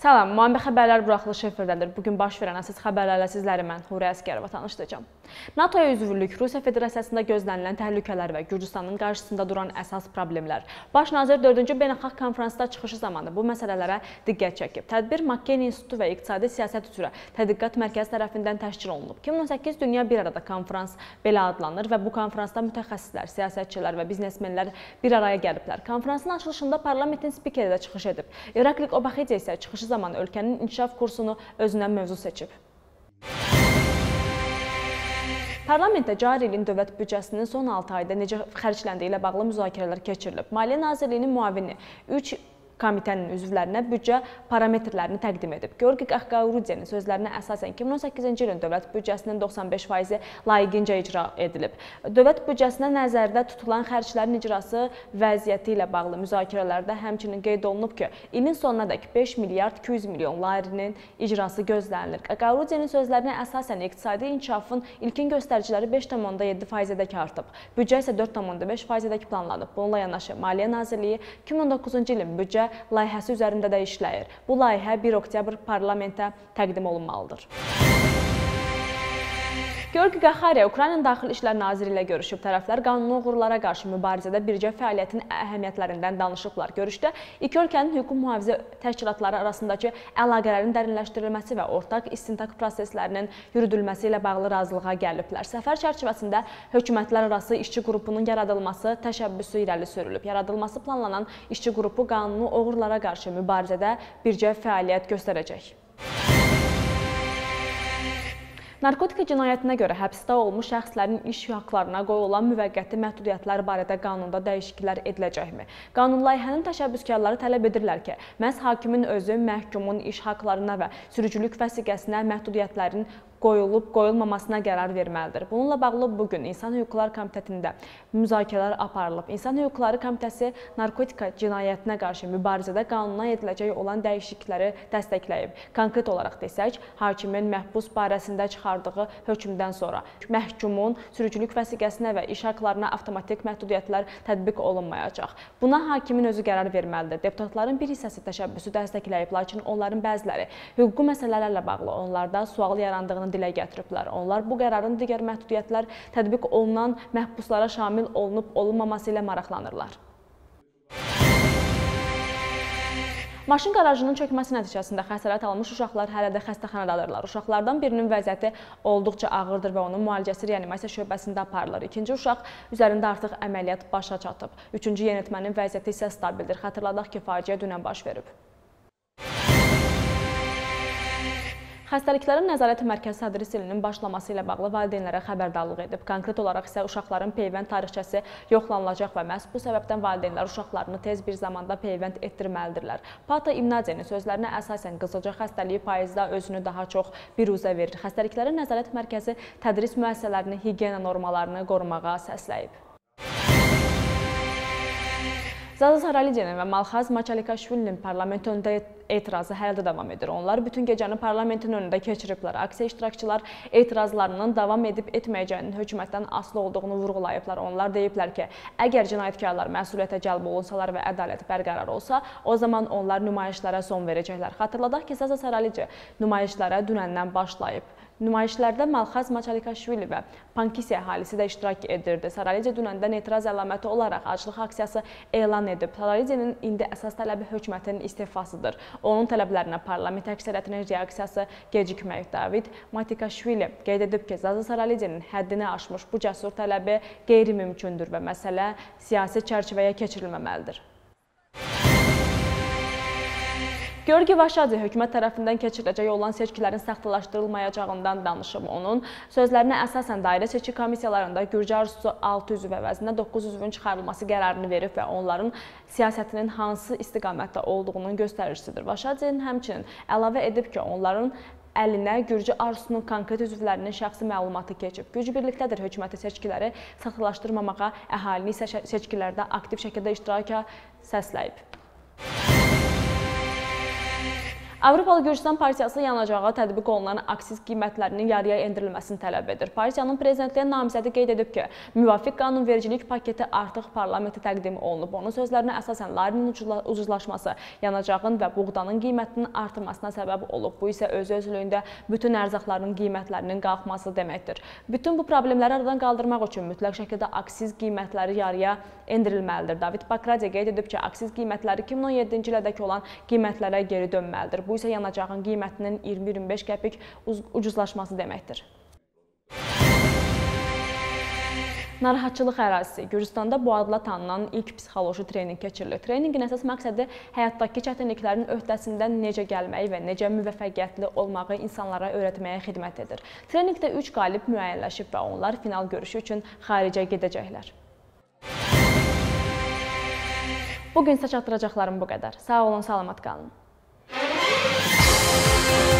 Salam, müharibə xəbərlər buraxılışı efirdədir. Bu gün baş verən əsas xəbərlərlə sizləri mən Xuriyə Əsgərova tanışdıracağam. NATO-ya üzvlük Rusiya Federasiyasında gözlənilən təhlükələr və Gürcüstanın qarşısında duran əsas problemlər. Baş nazir 4-cü beynəlxalq konfransda çıxışı zamanı bu məsələlərə diqqət çəkib. Tədbir Makkeni İnstitutu və İqtisadi Siyasət üzrə Tədqiqat Mərkəzi tərəfindən təşkil olunub. 2018 Dünya bir arada konfrans belə adlanır və bu konfransda mütəxəssislər, siyasətçilər və biznesmenlər bir araya gəliblər. Konfransın açılışında parlamentin spikeri də çıxış edib. İraklik Obaxidze isə çıxışı zamanı ölkənin inkişaf kursunu özünə mövzu seçib. Parlamentdə cari ilin dövlət büdcəsinin son 6 ayda necə xərcləndiyi ilə bağlı müzakirələr keçirilib. Maliyyə Nazirliyinin müavini 3 komitənin üzvlərinə büdcə parametrlərini təqdim edib. Georgi Qaxqaurudzenin sözlərinə əsasən 2018-ci ilin dövlət büdcəsinin 95%-i layiqincə icra edilib. Dövlət büdcəsinə nəzərdə tutulan xərclərin icrası vəziyyəti ilə bağlı müzakirələrdə həmçinin qeyd olunub ki, ilin sonunadək 5 milyard 200 milyon lairinin icrası gözlənilir. Qaxqaurudzenin sözlərinə əsasən iqtisadi inkişafın ilkin göstəriciləri 5,7%-dək artıb. Büdcə isə 4,5%-dək planlanıb. Bununla yanaşı Maliyyə Nazirliyi 2019-cu ilin büdcə layihəsi üzərində də işləyir. Bu layihə 1 oktyabr parlamentə təqdim olunmalıdır. Georgi Qaxariya Ukrayna Daxili İşlər Naziri ilə görüşüb. Tərəflər qanuni uğurlara qarşı mübarizədə birgə fəaliyyətin əhəmiyyətlərindən danışıblar. Görüşdə iki ölkənin hüquq mühafizə təşkilatları arasındakı əlaqələrin dərinləşdirilməsi və ortaq istintaq proseslərinin yürüdülməsi ilə bağlı razılığa gəliblər. Səfər çərçivəsində hökumətlərarası işçi qrupunun yaradılması təşəbbüsü irəli sürülüb. Yaradılması planlanan işçi qrupu qanuni uğurlara qarşı mübarizədə birgə fəaliyyət göstərəcək. Narkotika cinayətinə görə həbsdə olmuş şəxslərin iş haqlarına qoyulan müvəqqəti məhdudiyyətlər barədə qanunda dəyişikliklər ediləcəkmi? Qanun layihənin təşəbbüskarları tələb edirlər ki, məhz hakimin özü məhkumun iş haqlarına və sürücülük vəsiqəsinə məhdudiyyətlərin qoyulub qoyulmamasına qərar verməlidir. Bununla bağlı bu gün İnsan Hüquqları Komitetində müzakirələr aparılıb. İnsan Hüquqları Komitəsi narkotika cinayətinə qarşı mübarizədə qanuna ediləcək olan dəyişiklikləri dəstəkləyib. Konkret olaraq desək, hakimin məhbus barəsində çıxardığı hökmdən sonra məhkumun sürücülük vəsiqəsinə və iş haqlarına avtomatik məhdudiyyətlər tətbiq olunmayacaq. Buna hakimin özü qərar verməlidir. Deputatların bir hissəsi təşəbbüsü dəstəkləyib, lakin onların bəziləri hüquqi məsələlərlə bağlı onlarda sual yarandığını qərarını dilə gətiriblər. Onlar bu qərarın digər məhdudiyyətlər tətbiq olunan məhbuslara şamil olunub-olunmaması ilə maraqlanırlar. Maşın qarajının çökməsi nəticəsində xəsarət almış uşaqlar hələ də xəstəxanadadırlar. Uşaqlardan birinin vəziyyəti olduqca ağırdır və onun müalicəsi reanimasiya şöbəsində aparılır. İkinci uşaq üzərində artıq əməliyyat başa çatıb. Üçüncü yeniyetmənin vəziyyəti isə stabildir. Xatırladaq ki, faciə dünən baş verib. Xəstəliklərin Nəzarət Mərkəzi tədris ilinin başlaması ilə bağlı valideynlərə xəbərdarlıq edib. Konkret olaraq isə uşaqların peyvənd tarixçəsi yoxlanılacaq və məhz bu səbəbdən valideynlər uşaqlarını tez bir zamanda peyvənd etdirməlidirlər. Pata İmnazenin sözlərinə əsasən qızılca xəstəliyi faizdə özünü daha çox biruzə verir. Xəstəliklərin Nəzarət Mərkəzi tədris müəssisələrini gigiyena normalarını qorumağa səsləyib. Zaza Saralidzenin və Malxaz Maçalikaşvilinin parlament önündə etirazı hələ də davam edir. Onlar bütün gecəni parlamentin önündə keçiriblər. Aksiya iştirakçılar etirazlarının davam edib etməyəcəyinin hökumətdən asılı olduğunu vurğulayıblar. Onlar deyiblər ki, əgər cinayətkarlar məsuliyyətə cəlb olunsalar və ədalət bərqərar olsa, o zaman onlar nümayişlərə son verəcəklər. Xatırladaq ki, Zaza Saralidze nümayişlərə dünəndən başlayıb. Nümayişlərdə Malxaz Maçalikaşvili və Pankisi əhalisi də iştirak edirdi. Saralidze dünəndən etiraz əlaməti olaraq aclıq aksiyası elan edib. Saralidzenin indi əsas tələbi hökumətin istifasıdır. Onun tələblərinə parlament əksəriyyətinin reaksiyası gecikmək. David Matikaşvili qeyd edib ki, Zaza Saralidzenin həddini aşmış bu cəsur tələbi qeyri-mümkündür və məsələ siyasi çərçivəyə keçirilməməlidir. Georgi Vaşadze hökumət tərəfindən keçiriləcək olan seçkilərin saxtalaşdırılmayacağından danışıb. Onun sözlərinə əsasən dairə seçki komissiyalarında Gürcü arzusu 6 üzv əvəzinə 9 üzvün çıxarılması qərarını verib və onların siyasətinin hansı istiqamətdə olduğunun göstəricisidir. Vaşadzenin həmçinin əlavə edib ki, onların əlinə Gürcü arzusunun konkret üzvlərinin şəxsi məlumatı keçib. Güc birlikdədir hökuməti seçkiləri saxtalaşdırmamağa, əhalini isə seçkilərdə aktiv şəkildə iştiraka səsləyib. Avropalı Gürcüstan partiyası yanacağa tətbiq olunan aksiz qiymətlərinin yarıya endirilməsini tələb edir. Partiyanın prezidentliyə namizədi qeyd edib ki, müvafiq qanunvericilik paketi artıq parlamentə təqdim olunub. Onun sözlərinə əsasən larinin ucuzlaşması yanacağın və buğdanın qiymətinin artırmasına səbəb olub. Bu isə öz-özlüyündə bütün ərzaqların qiymətlərinin qalxması deməkdir. Bütün bu problemləri aradan qaldırmaq üçün mütləq şəkildə aksiz qiymətləri yarıya endirilməlidir. David Pakradiya qeyd edib ki, aksiz qiymətləri 2017-ci ilədəki olan qiymətlərə geri dönməlidir. Bu isə yanacağın qiymətinin 20-25 qəpik ucuzlaşması deməkdir. Narahatçılıq ərazisi. Gürcüstanda bu adla tanınan ilk psixoloji treninq keçirilir. Treninqin əsas məqsədi həyatdakı çətinliklərin öhdəsindən necə gəlməyi və necə müvəffəqiyyətli olmağı insanlara öyrətməyə xidmət edir. Treninqdə 3 qalib müəyyənləşib və onlar final görüşü üçün xaricə gedəcəklər. Bu gün sizə çatdıracaqlarım bu qədər. Sağ olun, salamat qalın. Bye.